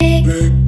Big Big.